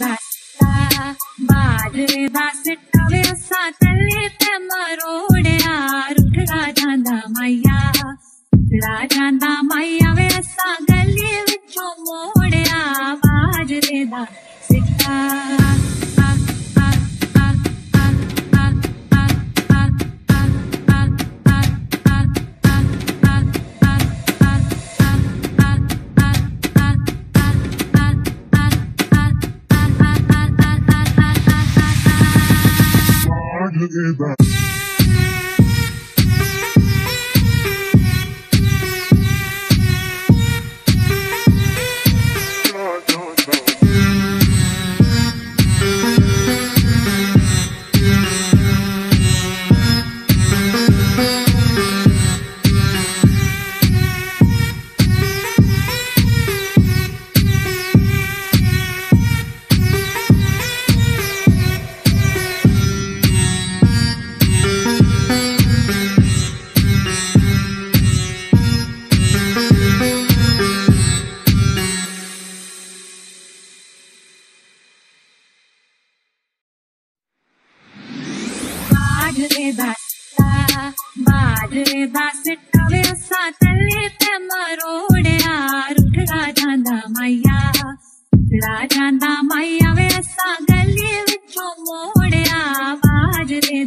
दास्ता बाजरे दा सिट्टा वे असा तले ते मरोड़िया रुठड़ा जांदा माया रुठड़ा जांदा माया वे गली विचों बाजरे दा back. माधरे दास माधरे दास टवे असा तले ते मरोड़या रुठड़ा जांदा मैया रुठड़ा जांदा माया वे असा गली विचों मोड़या माधरे